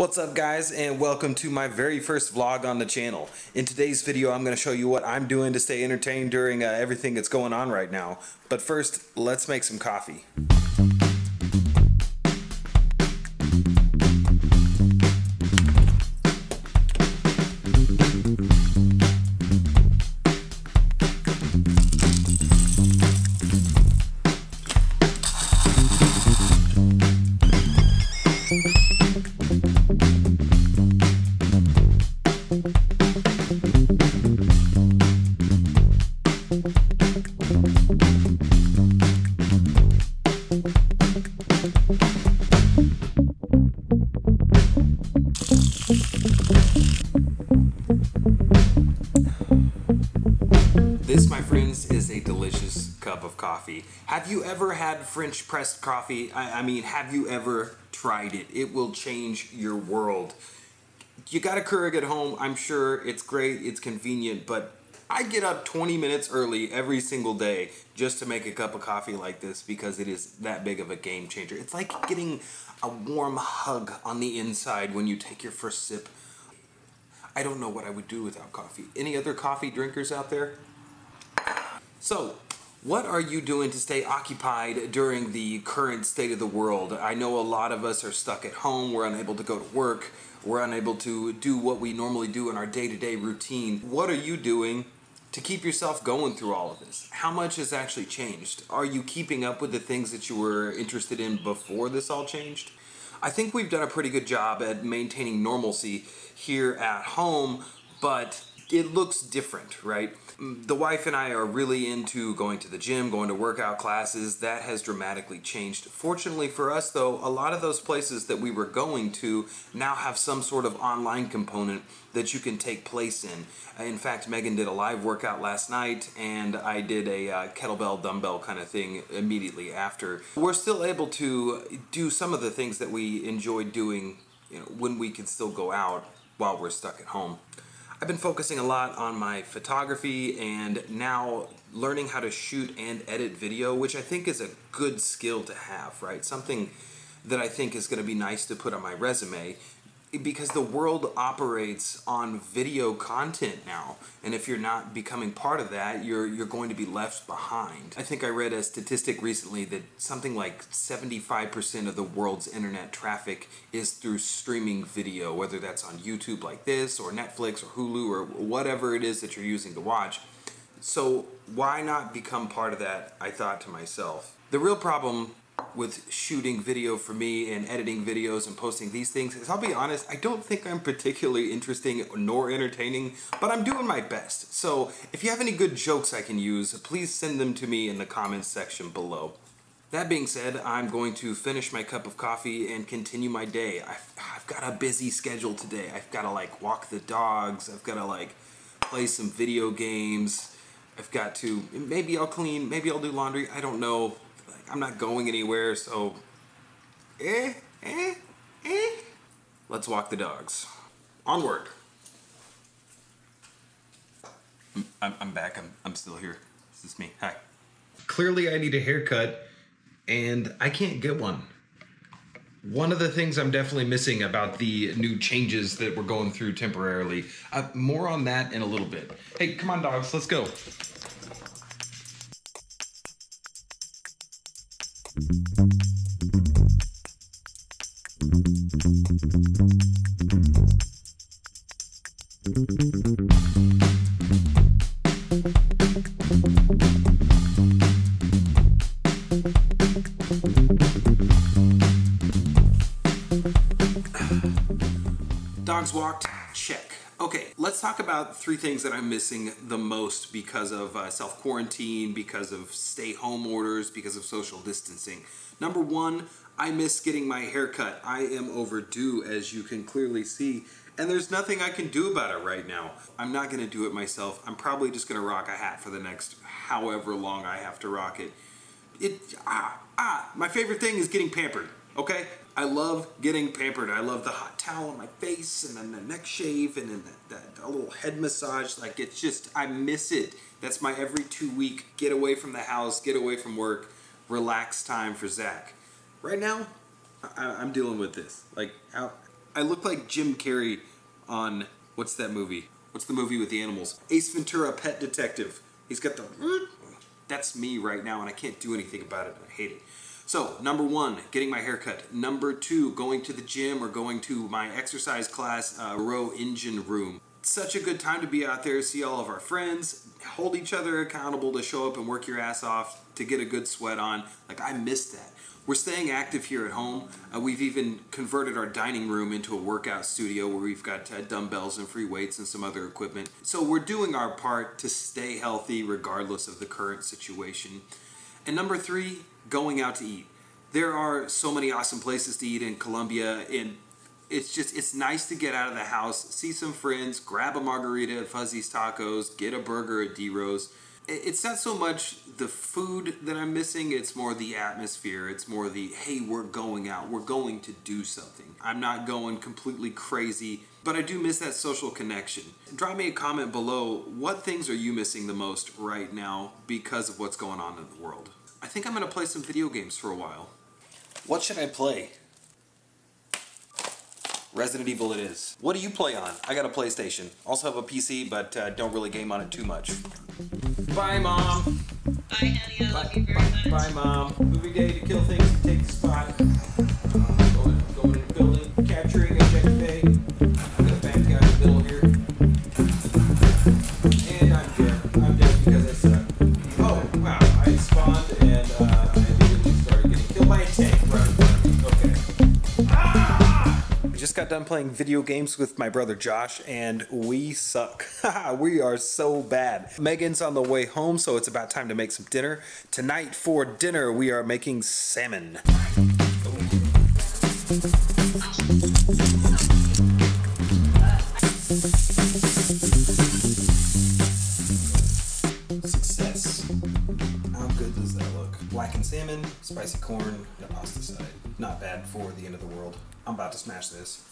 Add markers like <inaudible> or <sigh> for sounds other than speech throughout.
What's up guys and welcome to my very first vlog on the channel. In today's video I'm going to show you what I'm doing to stay entertained during uh, everything that's going on right now. But first, let's make some coffee. This, my friends, is a delicious cup of coffee. Have you ever had French pressed coffee? I, I, mean, have you ever tried it? It will change your world. You got a Keurig at home, I'm sure it's great, it's convenient, but I get up 20 minutes early every single day just to make a cup of coffee like this because it is that big of a game changer. It's like getting a warm hug on the inside when you take your first sip. I don't know what I would do without coffee. Any other coffee drinkers out there? So, what are you doing to stay occupied during the current state of the world? I know a lot of us are stuck at home, we're unable to go to work, we're unable to do what we normally do in our day-to-day routine. What are you doing to keep yourself going through all of this? How much has actually changed? Are you keeping up with the things that you were interested in before this all changed? I think we've done a pretty good job at maintaining normalcy here at home, but it looks different, right? The wife and I are really into going to the gym, going to workout classes. That has dramatically changed. Fortunately for us, though, a lot of those places that we were going to now have some sort of online component that you can take place in. In fact, Megan did a live workout last night, and I did a uh, kettlebell dumbbell kind of thing immediately after. We're still able to do some of the things that we enjoyed doing you know, when we could still go out while we're stuck at home. I've been focusing a lot on my photography and now learning how to shoot and edit video, which I think is a good skill to have, right? Something that I think is going to be nice to put on my resume because the world operates on video content now and if you're not becoming part of that you're you're going to be left behind. I think i read a statistic recently that something like 75% of the world's internet traffic is through streaming video whether that's on youtube like this or netflix or hulu or whatever it is that you're using to watch. So why not become part of that i thought to myself. The real problem with shooting video for me and editing videos and posting these things is I'll be honest, I don't think I'm particularly interesting nor entertaining, but I'm doing my best. So if you have any good jokes I can use, please send them to me in the comments section below. That being said, I'm going to finish my cup of coffee and continue my day. I've, I've got a busy schedule today. I've got to like walk the dogs. I've got to like play some video games. I've got to, maybe I'll clean, maybe I'll do laundry. I don't know. I'm not going anywhere, so eh, eh, eh. Let's walk the dogs. Onward. I'm, I'm back. I'm, I'm still here. This is me. Hi. Clearly, I need a haircut, and I can't get one. One of the things I'm definitely missing about the new changes that we're going through temporarily. Uh, more on that in a little bit. Hey, come on, dogs. Let's go. Dogs walked. Okay, let's talk about three things that I'm missing the most because of uh, self-quarantine, because of stay-home orders, because of social distancing. Number one, I miss getting my hair cut. I am overdue, as you can clearly see, and there's nothing I can do about it right now. I'm not gonna do it myself. I'm probably just gonna rock a hat for the next however long I have to rock it. It, ah, ah, my favorite thing is getting pampered, okay? I love getting pampered. I love the hot towel on my face and then the neck shave and then that, that, little head massage. Like it's just, I miss it. That's my every two week get away from the house, get away from work, relax time for Zach. Right now, I, am dealing with this. Like, I look like Jim Carrey on what's that movie? What's the movie with the animals? Ace Ventura, Pet Detective. He's got the. That's me right now, and I can't do anything about it. I hate it. So, number one, getting my hair cut. Number two, going to the gym or going to my exercise class, uh, row engine room. Such a good time to be out there, see all of our friends, hold each other accountable to show up and work your ass off to get a good sweat on. Like, I missed that. We're staying active here at home. Uh, we've even converted our dining room into a workout studio where we've got uh, dumbbells and free weights and some other equipment. So we're doing our part to stay healthy regardless of the current situation. And number three, going out to eat. There are so many awesome places to eat in Columbia, and it's just it's nice to get out of the house, see some friends, grab a margarita at Fuzzy's Tacos, get a burger at D Rose. It's not so much the food that I'm missing, it's more the atmosphere. It's more the hey, we're going out, we're going to do something. I'm not going completely crazy, but I do miss that social connection. Drop me a comment below what things are you missing the most right now because of what's going on in the world. I think I'm going to play some video games for a while. What should I play? Resident Evil it is. What do you play on? I got a PlayStation. Also have a PC, but uh, don't really game on it too much. Bye, Mom. Bye, honey. I love Bye, you very bye, much. bye, Mom. Movie day to kill things, take the spot. Uh, going, going in the building, capturing playing video games with my brother Josh, and we suck. <laughs> we are so bad. Megan's on the way home, so it's about time to make some dinner. Tonight for dinner, we are making salmon. Success. How good does that look? Blackened salmon, spicy corn, and a pasta side. Not bad for the end of the world. I'm about to smash this.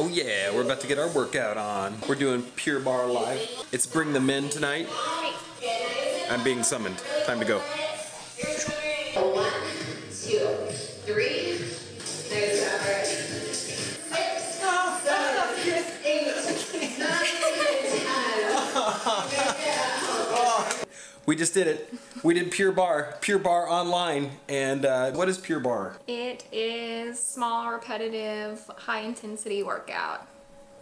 Oh yeah, we're about to get our workout on. We're doing Pure Barre Live. It's Bring the Men tonight. I'm being summoned. Time to go. One, two, three. Nice job, alright. Six, seven, eight, nine. We just did it. We did Pure Barre, Pure Barre online. And uh, what is Pure Barre? It is small, repetitive, high intensity workout.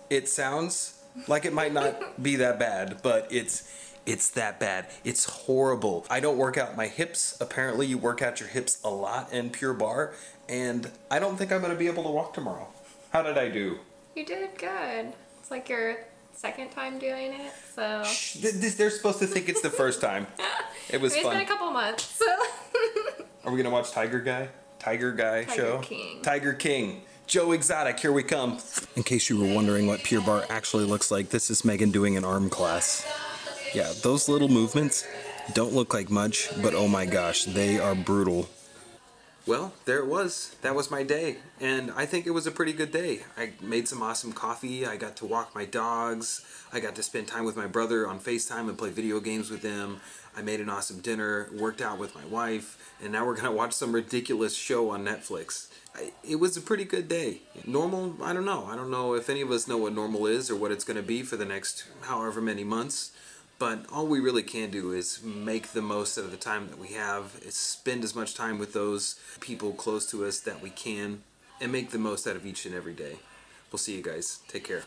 It sounds like it might not <laughs> be that bad, but it's it's that bad. It's horrible. I don't work out my hips. Apparently, you work out your hips a lot in Pure Barre, and I don't think I'm going to be able to walk tomorrow. How did I do? You did good. It's like your second time doing it, so Shh, th- th- They're supposed to think it's the first time. <laughs> It was fun. it's been a couple months. So <laughs> Are we gonna watch Tiger Guy? Tiger Guy Tiger show? King. Tiger King. Joe Exotic, here we come. In case you were wondering what Pure Barre actually looks like, this is Megan doing an arm class. Yeah, those little movements don't look like much, but oh my gosh, they are brutal. Well, there it was. That was my day. And I think it was a pretty good day. I made some awesome coffee. I got to walk my dogs. I got to spend time with my brother on FaceTime and play video games with him. I made an awesome dinner, worked out with my wife, and now we're going to watch some ridiculous show on Netflix. I, it was a pretty good day. Normal, I don't know. I don't know if any of us know what normal is or what it's going to be for the next however many months. But all we really can do is make the most out of the time that we have, spend as much time with those people close to us that we can, and make the most out of each and every day. We'll see you guys. Take care.